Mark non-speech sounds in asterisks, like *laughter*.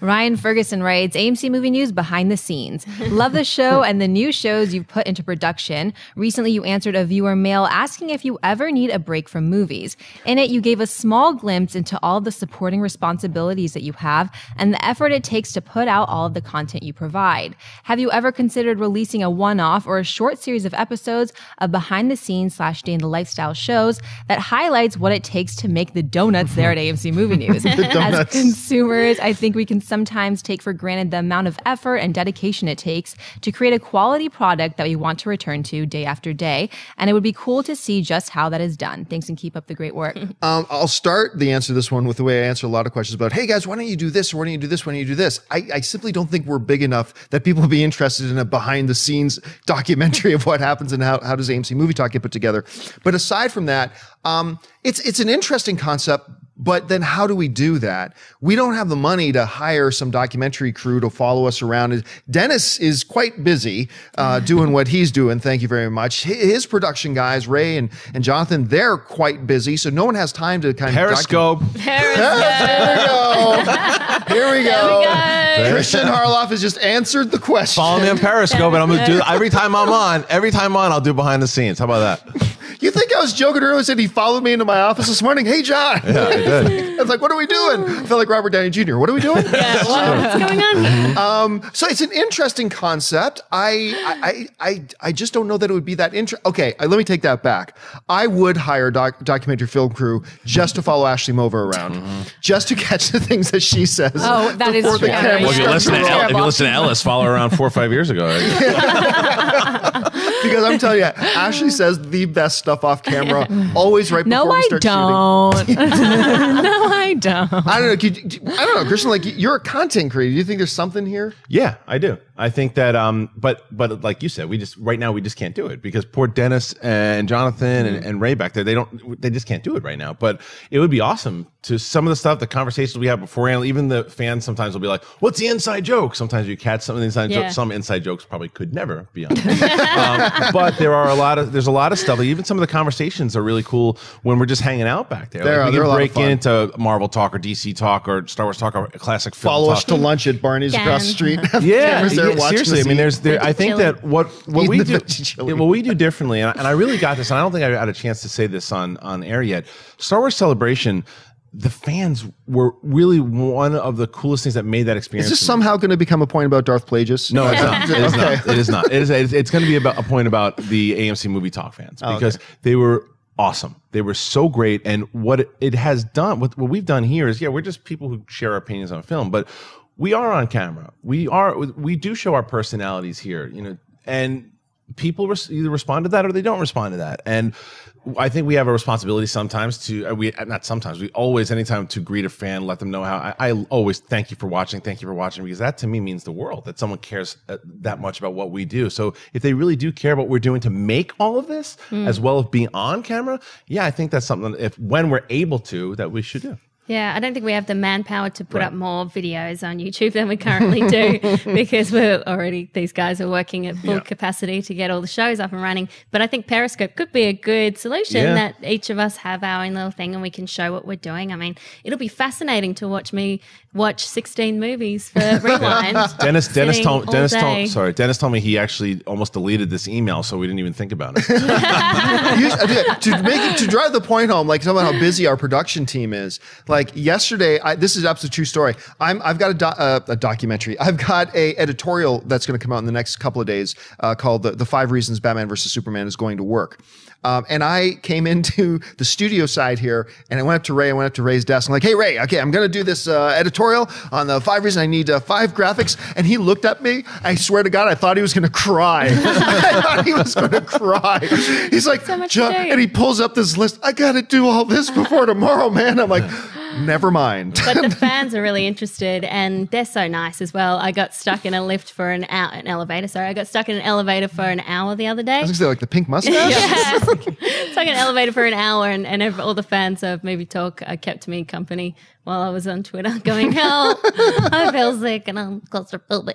Ryan Ferguson writes AMC Movie News behind the scenes. Love the show and the new shows you've put into production. Recently, you answered a viewer mail asking if you ever need a break from movies. In it, you gave a small glimpse into all the supporting responsibilities that you have and the effort it takes to put out all of the content you provide. Have you ever considered releasing a one off or a short series of episodes of behind the scenes slash day in the lifestyle shows that highlights what it takes to make the donuts there at AMC Movie News? *laughs* As consumers, I think we can sometimes take for granted the amount of effort and dedication it takes to create a quality product that we want to return to day after day. And it would be cool to see just how that is done. Thanks and keep up the great work. *laughs* Um, I'll start the answer to this one with the way I answer a lot of questions about, hey guys, why don't you do this why don't you do this? Why don't you do this? I, I simply don't think we're big enough that people will be interested in a behind the scenes *laughs* documentary of what happens and how, how does AMC Movie Talk get put together. But aside from that, um, it's it's an interesting concept but then how do we do that? We don't have the money to hire some documentary crew to follow us around. Dennis is quite busy uh, *laughs* doing what he's doing. Thank you very much. His production guys, Ray and, and Jonathan, they're quite busy. So no one has time to kind Periscope. of. Periscope. Here we go. Here we go. There we go. Christian Harloff has just answered the question. Follow me on Periscope, and I'm gonna do every time I'm on. Every time I'm on, I'll do behind the scenes. How about that? You think I was joking earlier? Said he followed me into my office this morning. Hey, John. Yeah, I did. *laughs* I was like, "What are we doing?" I felt like Robert Downey Jr. What are we doing? Yeah, what's going on? Um, so it's an interesting concept. I, I, I, I just don't know that it would be that interesting. Okay, uh, let me take that back. I would hire a doc- documentary film crew just to follow Ashley Mover around, just to catch the things that she says. Oh, that is before the true. camera Well, if you listen to to. El- if you listen to Ellis, follow her around four or five years ago. *laughs* *laughs* because I'm telling you, Ashley says the best stuff off camera, always right before No, we I start shooting. don't. *laughs* *laughs* no, I don't. I don't know. Could you- I don't know, Christian. Like you're a content creator. Do you think there's something here? Yeah, I do. I think that, um, but but like you said, we just right now we just can't do it because poor Dennis and Jonathan and, and Ray back there, they don't, they just can't do it right now. But it would be awesome to some of the stuff, the conversations we have beforehand. Even the fans sometimes will be like, "What's the inside joke?" Sometimes you catch some of the inside Yeah. jokes. Some inside jokes probably could never be on. Um, but there are a lot of there's a lot of stuff. Even some of the conversations are really cool when we're just hanging out back there. They are. we can break fun. into Marvel talk or DC talk or Star Wars talk or classic film Follow talk. us to lunch at Barney's across the street. *laughs* Yeah, yeah, seriously. I mean, there's there. I think chili. that what what Eating we do, chili. what we do differently, and I, and I really got this, and I don't think I had a chance to say this on on air yet. Star Wars Celebration. The fans were really one of the coolest things that made that experience. Is this somehow going to become a point about Darth Plagueis? No, it's not. It is not. *laughs* It is not. It is. It's, it's going to be about a point about the AMC Movie Talk fans Oh, because they were awesome. They were so great, and what it, it has done, what, what we've done here is, yeah, we're just people who share our opinions on film, but we are on camera. We are. We do show our personalities here, you know, and people res- either respond to that or they don't respond to that, and. I think we have a responsibility sometimes to uh, we not sometimes we always anytime to greet a fan, let them know how I, I always thank you for watching, thank you for watching because that to me means the world that someone cares uh, that much about what we do. So if they really do care about what we're doing to make all of this, as well as being on camera, yeah, I think that's something if when we're able to that we should do. Yeah, I don't think we have the manpower to put up more videos on YouTube than we currently do *laughs* because we're already, these guys are working at full Yeah. capacity to get all the shows up and running. But I think Periscope could be a good solution Yeah. that each of us have our own little thing and we can show what we're doing. I mean, it'll be fascinating to watch me watch 16 movies for *laughs* Rewind. Dennis *laughs* Dennis sitting told Dennis day. told sorry Dennis told me he actually almost deleted this email, so we didn't even think about it. You- to make it, to drive the point home, like talking about how busy our production team is. Like yesterday, I, this is absolute true story. I'm I've got a, do, uh, a documentary. I've got a editorial that's going to come out in the next couple of days uh, called the, "The Five Reasons Batman versus Superman is Going to Work." Um, and I came *laughs* into the studio side here, and I went up to Ray. I went up to Ray's desk. I'm like, "Hey, Ray, okay, I'm going to do this uh, editorial on the five reasons I need uh, five graphics." And he looked at me. I swear to God, I thought he was going to cry. *laughs* I thought he was going to cry. He's like, So much "John," to do. and he pulls up this list. I got to do all this before tomorrow, man. I'm like, never mind. but the *laughs* fans are really interested and they're so nice as well. I got stuck in a lift for an hour, an elevator. Sorry, I got stuck in an elevator for an hour the other day. I was going to say, like the pink mustache. *laughs* Yeah, *laughs* stuck in an elevator for an hour, and, and all the fans of Movie Talk uh, kept me company while I was on Twitter, going, "Help! I feel sick and I'm claustrophobic."